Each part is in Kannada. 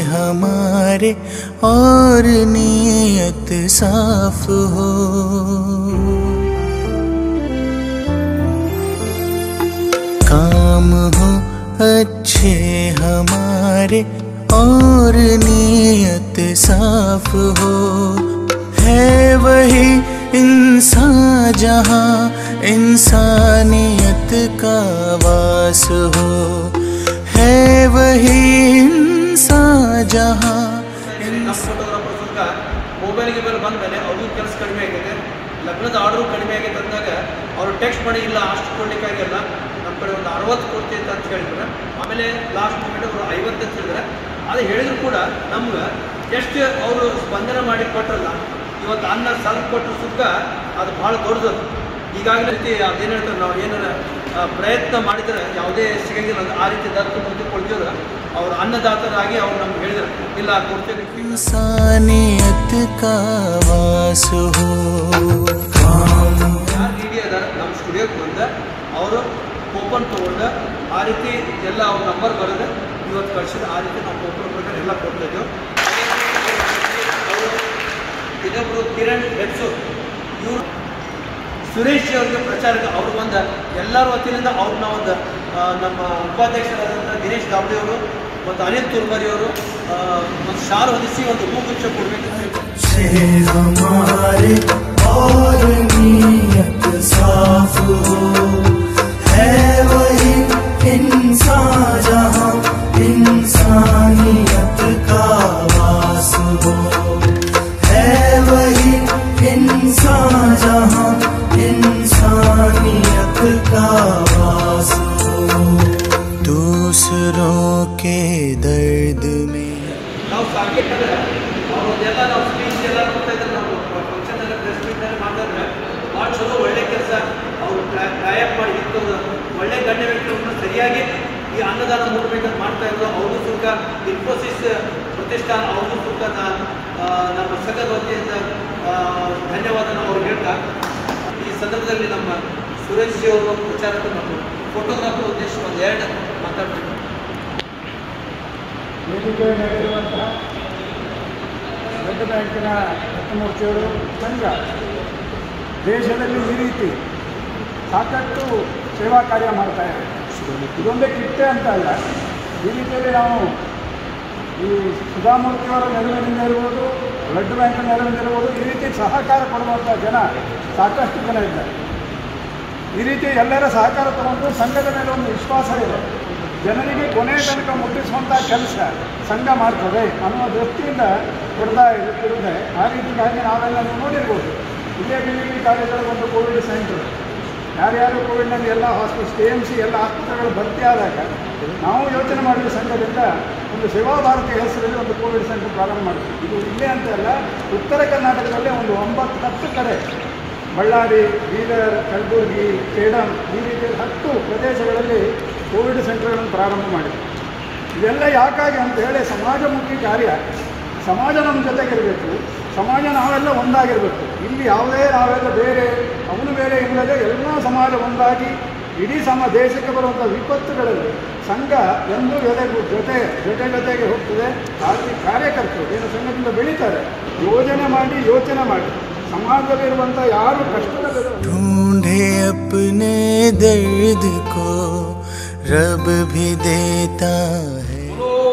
हमारे और नीयत साफ़ हो। काम हो अच्छे हमारे और नीयत साफ़ हो। है वही इंसान जहाँ इंसानियत का वास है। वही इंसान जहाँ ನಮ್ಮ ಫೋಟೋಗ್ರಾಫರ್ ಸುತ್ತ ಮೊಬೈಲ್ಗೆ ಮೇಲೆ ಬಂದಮೇಲೆ ಅವ್ರಿಗೂ ಕೆಲಸ ಕಡಿಮೆ ಆಗೈತೆ ಲಗ್ನದ ಆರ್ಡ್ರು ಕಡಿಮೆ ಆಗೈತೆ ಅಂದಾಗ ಅವರು ಟೆಕ್ಸ್ಟ್ ಮಾಡಿ ಇಲ್ಲ ಅಷ್ಟು ಕೊಡ್ಲಿಕ್ಕಾಗಿಲ್ಲ ನಮ್ಮ ಕಡೆ ಒಂದು ಅರವತ್ತು ಕೊಡ್ತೀವಿ ಅಂತ ಅಂತ ಹೇಳಿದ್ರೆ ಆಮೇಲೆ ಲಾಸ್ಟ್ ಮೂಮೆಂಟ್ ಅವರು ಐವತ್ತು ಅಂತ ಹೇಳಿದ್ರೆ ಅದು ಹೇಳಿದ್ರು ಕೂಡ ನಮ್ಗೆ ಎಷ್ಟು ಅವರು ಸ್ಪಂದನೆ ಮಾಡಿ ಕೊಟ್ಟರಲ್ಲ ಇವತ್ತು ಅನ್ನ ಸ್ವಲ್ಪ ಕೊಟ್ಟರು ಸುತ್ತ ಅದು ಭಾಳ ದೊಡ್ಡದು ಈಗಾಗಲೇ ರೀತಿ ಅದೇನು ಹೇಳ್ತಾರೆ ನಾವು ಏನಾರ ಆ, ಪ್ರಯತ್ನ ಮಾಡಿದರೆ ಯಾವುದೇ ಸಿಗಂಗಿಲ್ಲ. ಆ ರೀತಿ ದತ್ತು ಮುಂದೆ ಕೊಡ್ತಿದ್ರೆ ಅವ್ರ ಅನ್ನದಾತರಾಗಿ ಅವ್ರು ನಮ್ಗೆ ಹೇಳಿದ್ರು ಇಲ್ಲ ಕೊಡ್ತೇನೆ. ಯಾರು ನಮ್ಮ ಸ್ಟುಡಿಯೋಕ್ಕೆ ಬಂದ ಅವರು ಕೂಪನ್ ತೊಗೊಂಡ ಆ ರೀತಿ ಎಲ್ಲ ಅವ್ರ ನಂಬರ್ ಬರೋದು ಇವತ್ತು ಕಳಿಸಿದ ಆ ರೀತಿ ನಾವು ಕೂಪನ್ ಪ್ರಕಾರ ಎಲ್ಲ ಕೊಡ್ತಾ ಇದ್ದೇವೆ ಇನ್ನೊಬ್ರು ಕಿರಣ್ ಹೆಡ್ಸು ಇವರು ಸುರೇಶ್ ಅವ್ರಿಗೆ ಪ್ರಚಾರಕ್ಕೆ ಅವ್ರು ಬಂದ ಎಲ್ಲರ ವತಿಯಿಂದ ಅವ್ರನ್ನ ಒಂದು ನಮ್ಮ ಉಪಾಧ್ಯಕ್ಷರಾದಂಥ ದಿನೇಶ್ ದಾವಡಿ ಅವರು ಮತ್ತು ಅನಿಲ್ ತುರ್ಮರಿ ಅವರು ಒಂದು ಶಾಲು ಹೊದಿಸಿ ಒಂದು ಹೂಗುಚ್ಛ ಕೊಡಬೇಕು ಹೇಳ್ತಾರೆ. से ಅವ್ರದ್ದೆಲ್ಲ ನಾವು ಸ್ಪೀಚ್ ಎಲ್ಲ ನೋಡ್ತಾ ಇದ್ರೆ ನಾವು ಕೆಲಸ. ಅವ್ರು ಟೈಅಪ್ ಮಾಡಿ ಒಳ್ಳೆ ಗಣ್ಯ ವ್ಯಕ್ತಿಗಳನ್ನ ಸರಿಯಾಗಿ ಈ ಅನ್ನದಾನ ಮುಟ್ಬೇಕಂತ ಮಾಡ್ತಾ ಇದ್ರು. ಸುಲ್ಕ ಇನ್ಫೋಸಿಸ್ ಪ್ರತಿಷ್ಠಾನ, ಅವರು ನಾ- ನಮ್ಮ ಸಂಘದ ಧನ್ಯವಾದನ ಹೇಳ್ತಾ, ಈ ಸಂದರ್ಭದಲ್ಲಿ ನಮ್ಮ ಸುರೇಶ್ ಅವರು ಪ್ರಚಾರಕ್ಕೆ ಮತ್ತು ಫೋಟೋಗ್ರಾಫರ್ ಉದ್ದೇಶ ಒಂದು ಎರಡು ಮಾತಾಡಬೇಕು ದೊಡ್ಡ ಬ್ಯಾಂಕಿನ ಸಂಘ ದೇಶದಲ್ಲಿ ಈ ರೀತಿ ಸಾಕಷ್ಟು ಸೇವಾ ಕಾರ್ಯ ಮಾಡ್ತಾ ಇದೆ ಇದೊಂದೇ ಕಿಟ್ಟೆ ಅಂತ ಅಲ್ಲ. ಈ ರೀತಿಯಲ್ಲಿ ನಾವು ಈ ಸುಧಾಮೂರ್ತಿಯವರ ನೆರವಿನಿಂದ ಇರ್ಬೋದು, ಬ್ಲಡ್ ಬ್ಯಾಂಕ್ ನೆರವಿನಿಂದ ಇರ್ಬೋದು, ಈ ರೀತಿ ಸಹಕಾರ ಕೊಡುವಂಥ ಜನ ಸಾಕಷ್ಟು ಜನ ಇದ್ದಾರೆ. ಈ ರೀತಿ ಎಲ್ಲರ ಸಹಕಾರ ತಗೊಂಡು ಸಂಘದ ಮೇಲೆ ಒಂದು ವಿಶ್ವಾಸ ಇದೆ. ಜನರಿಗೆ ಕೊನೆಯ ತನಕ ಮುಟ್ಟಿಸುವಂಥ ಕೆಲಸ ಸಂಘ ಮಾಡ್ತದೆ ಅನ್ನೋ ದೃಷ್ಟಿಯಿಂದ ಕೊಡ್ತಾ ಇರುತ್ತೆ ಆ ರೀತಿಯಾಗಿ ನಾವೆಲ್ಲ ನೀವು ನೋಡಿರ್ಬೋದು. ಇದೇ ಬಿ ವಿ ಕಾಲೇಜಲ್ಲಿ ಒಂದು ಕೋವಿಡ್ ಸೆಂಟರ್. ಯಾರ್ಯಾರು ಕೋವಿಡ್ನಲ್ಲಿ ಎಲ್ಲ ಹಾಸ್ಪಿಟಲ್ಸ್ ಕೆ ಎಂ ಸಿ ಎಲ್ಲ ಆಸ್ಪತ್ರೆಗಳು ಭರ್ತಿ ಆದಾಗ ನಾವು ಯೋಚನೆ ಮಾಡಿದ ಸಂಘದಿಂದ ಒಂದು ಸೇವಾ ಭಾರತಿ ಹೆಸರಲ್ಲಿ ಒಂದು ಕೋವಿಡ್ ಸೆಂಟರ್ ಪ್ರಾರಂಭ ಮಾಡಿದ್ವಿ. ಇದು ಇಲ್ಲೇ ಅಂತ ಅಲ್ಲ, ಉತ್ತರ ಕರ್ನಾಟಕದಲ್ಲೇ ಒಂದು ಒಂಬತ್ತು ಹತ್ತು ಕಡೆ, ಬಳ್ಳಾರಿ, ಬೀದರ್, ಕಲಬುರಗಿ, ಸೇಡಂ, ಈ ರೀತಿಯ ಹತ್ತು ಪ್ರದೇಶಗಳಲ್ಲಿ ಕೋವಿಡ್ ಸೆಂಟರ್ಗಳನ್ನು ಪ್ರಾರಂಭ ಮಾಡಿದೆ ಇದೆಲ್ಲ ಯಾಕಾಗಿ ಅಂತ ಹೇಳಿ ಸಮಾಜಮುಖಿ ಕಾರ್ಯ ಸಮಾಜ ನಮ್ಮ ಜೊತೆಗಿರಬೇಕು. ಸಮಾಜ ನಾವೆಲ್ಲ ಒಂದಾಗಿರಬೇಕು. ಇಲ್ಲಿ ಯಾವುದೇ ನಾವೆಲ್ಲ ಬೇರೆ ಅವನು ಬೇರೆ ಇಲ್ಲದೆ ಎಲ್ಲ ಸಮಾಜ ಒಂದಾಗಿ ಇಡೀ ಸಮ ದೇಶಕ್ಕೆ ಬರುವಂಥ ವಿಪತ್ತುಗಳಲ್ಲಿ ಸಂಘ ಎಂದೂ ಎಲೆಗೂ ಜೊತೆ ಜೊತೆ ಜೊತೆಗೆ ಹೋಗ್ತದೆ. ಹಾಗೆ ಕಾರ್ಯಕರ್ತರು ಏನು ಸಂಘದಿಂದ ಬೆಳೀತಾರೆ. ಯೋಜನೆ ಮಾಡಿ ಯೋಚನೆ ಮಾಡಿ. ಸಮಾಜದಲ್ಲಿರುವಂಥ ಯಾರು ಕಷ್ಟದಲ್ಲಿ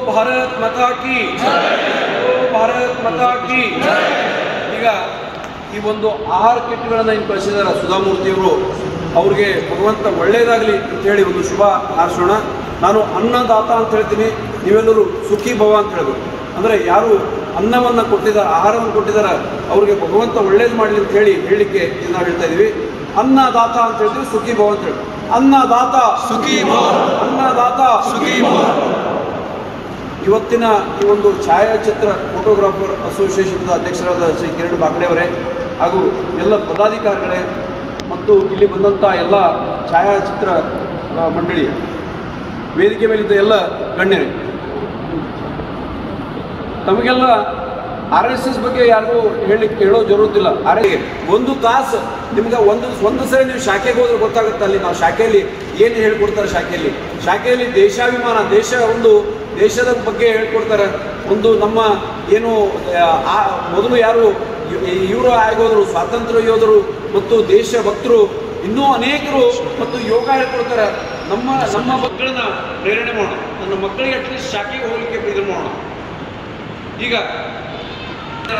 ಭಾರತ್ ಮತಾ ಕಿ ಭಾರತ್ ಮಾತಾ ಕಿ ಈಗ ಈ ಒಂದು ಆಹಾರ ಕಿಟ್ಗಳನ್ನು ಇನ್ನು ಕಳಿಸಿದ್ದಾರೆ ಸುಧಾಮೂರ್ತಿಯವರು ಅವ್ರಿಗೆ ಭಗವಂತ ಒಳ್ಳೆಯದಾಗಲಿ ಅಂತೇಳಿ ಒಂದು ಶುಭ ಹಾರಿಸೋಣ. ನಾನು ಅನ್ನದಾತ ಅಂತ ಹೇಳ್ತೀನಿ. ನೀವೆಲ್ಲರೂ ಸುಖಿ ಭವ ಅಂತ ಹೇಳಿದ್ರು ಅಂದರೆ ಯಾರು ಅನ್ನವನ್ನು ಕೊಟ್ಟಿದ್ದಾರೆ ಆಹಾರವನ್ನು ಕೊಟ್ಟಿದ್ದಾರೆ ಅವ್ರಿಗೆ ಭಗವಂತ ಒಳ್ಳೇದು ಮಾಡಲಿ ಅಂತ ಹೇಳಿ ಹೇಳಲಿಕ್ಕೆ ನಾವು ಹೇಳ್ತಾ ಇದ್ದೀವಿ ಅನ್ನದಾತ ಅಂತ ಹೇಳ್ತೀವಿ ಸುಖಿ ಭವ ಅಂತ ಹೇಳಿ ಅನ್ನದಾತ. ಸುಖಿ ಭವ. ಅನ್ನದಾತ. ಸುಖಿ ಭವ. ಇವತ್ತಿನ ಈ ಒಂದು ಛಾಯಾಚಿತ್ರ ಫೋಟೋಗ್ರಾಫರ್ ಅಸೋಸಿಯೇಷನ್ ಅಧ್ಯಕ್ಷರಾದ ಶ್ರೀ ಕಿರಣ್ ಬಾಕಡೆ ಅವರೇ ಹಾಗೂ ಎಲ್ಲ ಪದಾಧಿಕಾರಿಗಳೇ ಮತ್ತು ಇಲ್ಲಿ ಬಂದಂಥ ಎಲ್ಲ ಛಾಯಾಚಿತ್ರ ಮಂಡಳಿ ವೇದಿಕೆ ಮೇಲಿದ್ದ ಎಲ್ಲ ಗಣ್ಯರೇ. ತಮಗೆಲ್ಲ ಆರ್ ಎಸ್ ಎಸ್ ಬಗ್ಗೆ ಯಾರಿಗೂ ಹೇಳಲಿಕ್ಕೆ ಹೇಳೋ ಜರುತ್ತಿಲ್ಲ ಆರ್ ಒಂದು ತಾಸು ನಿಮ್ಗೆ ಒಂದು ಒಂದು ಸರಿ ನೀವು ಶಾಖೆಗೆ ಹೋದ್ರೆ ಗೊತ್ತಾಗುತ್ತೆ ಅಲ್ಲಿ ನಾವು ಶಾಖೆಯಲ್ಲಿ ಏನು ಹೇಳ್ಕೊಡ್ತಾರೆ ಶಾಖೆಯಲ್ಲಿ. ಶಾಖೆಯಲ್ಲಿ ದೇಶಾಭಿಮಾನ, ದೇಶ ಒಂದು ದೇಶದ ಬಗ್ಗೆ ಹೇಳ್ಕೊಡ್ತಾರೆ. ಒಂದು ನಮ್ಮ ಏನು ಮೊದಲು ಯಾರು ಇವರು ಆಗೋದ್ರು ಸ್ವಾತಂತ್ರ್ಯ ಯೋಧರು ಮತ್ತು ದೇಶ ಭಕ್ತರು, ಇನ್ನೂ ಅನೇಕರು ಮತ್ತು ಯೋಗ ಹೇಳ್ಕೊಡ್ತಾರೆ. ನಮ್ಮ ನಮ್ಮ ಮಕ್ಕಳನ್ನ ಪ್ರೇರಣೆ ಮಾಡೋಣ. ನನ್ನ ಮಕ್ಕಳಿಗೆ ಅಟ್ಲೀಸ್ಟ್ ಶಾಖೆಗೆ ಹೋಗ್ಲಿಕ್ಕೆ ಇದು ಮಾಡೋಣ. ಈಗ,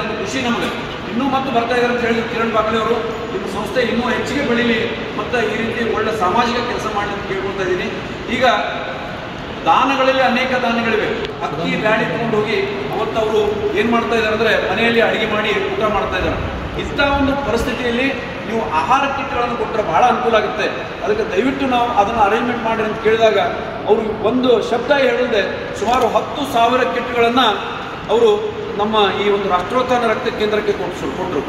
ಒಂದು ಖುಷಿ ನಮಗೆ. ಇನ್ನೂ ಮತ್ತು ಬರ್ತಾ ಇದ್ದಾರೆ ಅಂತ ಹೇಳಿದ್ರು ಕಿರಣ್ ಬಾಕ್ಲೆ ಅವರು. ನಿಮ್ಮ ಸಂಸ್ಥೆ ಇನ್ನೂ ಹೆಚ್ಚಿಗೆ ಬೆಳೀಲಿ. ಮತ್ತು ಈ ರೀತಿ ಒಳ್ಳೆ ಸಾಮಾಜಿಕ ಕೆಲಸ ಮಾಡಲಿ ಅಂತ ಕೇಳ್ಕೊಳ್ತಾ ಇದ್ದೀನಿ. ಈಗ ದಾನಗಳಲ್ಲಿ ಅನೇಕ ದಾನಗಳಿವೆ. ಅಕ್ಕಿ ಬ್ಯಾಡಿ ತಗೊಂಡು ಹೋಗಿ ಅವತ್ತು ಅವರು ಏನು ಮಾಡ್ತಾ ಇದ್ದಾರೆ ಅಂದರೆ ಮನೆಯಲ್ಲಿ ಅಡುಗೆ ಮಾಡಿ ಊಟ ಮಾಡ್ತಾ ಇದ್ದಾರೆ. ಇಂಥ ಒಂದು ಪರಿಸ್ಥಿತಿಯಲ್ಲಿ ನೀವು ಆಹಾರ ಕಿಟ್ಗಳನ್ನು ಕೊಟ್ಟರೆ ಬಹಳ ಅನುಕೂಲ ಆಗುತ್ತೆ. ಅದಕ್ಕೆ ದಯವಿಟ್ಟು ನಾವು ಅದನ್ನು ಅರೇಂಜ್ಮೆಂಟ್ ಮಾಡಿ ಅಂತ ಕೇಳಿದಾಗ ಅವರು ಒಂದು ಶಬ್ದ ಹೇಳದೆ ಸುಮಾರು ಹತ್ತು ಸಾವಿರ ಕಿಟ್ಗಳನ್ನು ಅವರು ನಮ್ಮ ಈ ಒಂದು ರಾಷ್ಟ್ರೋತ್ಥಾನ ರಕ್ತ ಕೇಂದ್ರಕ್ಕೆ ಕೊಟ್ಟರು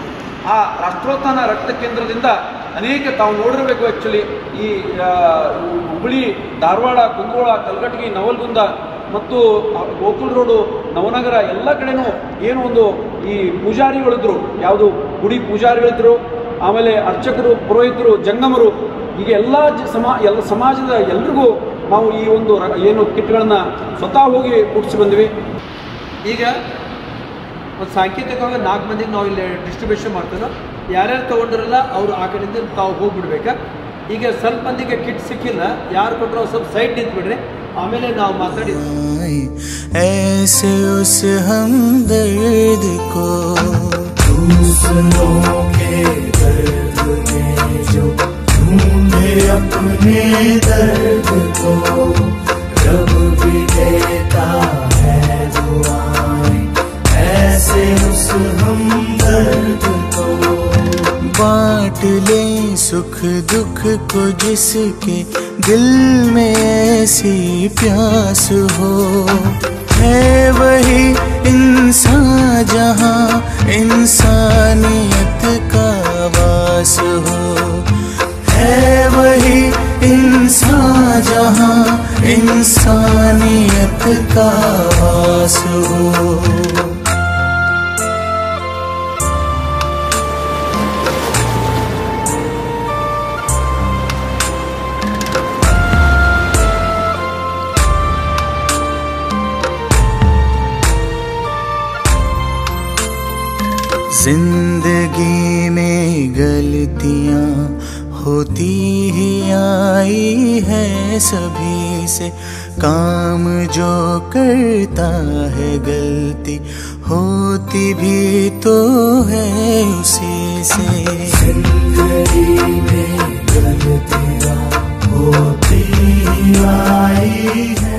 ಆ ರಾಷ್ಟ್ರೋತ್ಥಾನ ರಕ್ತ ಕೇಂದ್ರದಿಂದ ಅನೇಕ ತಾವು ನೋಡಿರಬೇಕು ಆ್ಯಕ್ಚುಲಿ ಈ ಹುಬ್ಬಳ್ಳಿ ಧಾರವಾಡ, ಕುಂದಗೋಳ, ಕಲ್ಗಟ್ಟಿಗೆ, ನವಲ್ಗುಂದ ಮತ್ತು ಗೋಕುಲ್ ರೋಡು ನವನಗರ ಎಲ್ಲ ಕಡೆನೂ ಏನು ಒಂದು ಈ ಪೂಜಾರಿಗಳಿದ್ರು. ಯಾವುದು ಗುಡಿ ಪೂಜಾರಿಗಳಿದ್ರು, ಆಮೇಲೆ ಅರ್ಚಕರು, ಪುರೋಹಿತರು, ಜಂಗಮರು ಈಗ ಎಲ್ಲ ಸಮಾ, ಎಲ್ಲ ಸಮಾಜದ ಎಲ್ರಿಗೂ ನಾವು ಈ ಒಂದು ಏನು ಕಿಟ್ಗಳನ್ನು ಸ್ವತಃ ಹೋಗಿ ಕೊಡಿಸಿ ಬಂದ್ವಿ. ಈಗ ಒಂದು ಸಾಂಕೇತಿಕವಾಗಿ ನಾಲ್ಕು ಮಂದಿಗೆ ನಾವು ಇಲ್ಲಿ ಡಿಸ್ಟ್ರಿಬ್ಯೂಷನ್ ಮಾಡ್ತೀವಿ. ಯಾರ್ಯಾರು ತೊಗೊಂಡಿರಲ್ಲ ಅವರು ಆ ಕಡೆಯಿಂದ ತಾವು ಹೋಗ್ಬಿಡ್ಬೇಕಾ ಈಗ ಸ್ವಲ್ಪ ಮಂದಿಗೆ ಕಿಟ್ ಸಿಕ್ಕಿಲ್ಲ ಯಾರು ಕೊಟ್ಟರು ಅವ್ರು ಸ್ವಲ್ಪ ಸೈಡ್ ನಿಂತ್ಬಿಡ್ರಿ ಆಮೇಲೆ ನಾವು ಮಾತಾಡಿ आए ऐसे उस हमदर्द को दूसरों के दर्द में जो ढूंढे अपने दर्द जिसके दिल में ऐसी प्यास हो। है वही इंसान जहाँ इंसानियत का वास हो। है वही इंसान जहाँ इंसानियत का वास हो। ज़िंदगी में गलतियाँ होती ही आई है सभी से। काम जो करता है गलती होती भी तो है उसी से। ज़िंदगी में गलतियाँ होती आई है।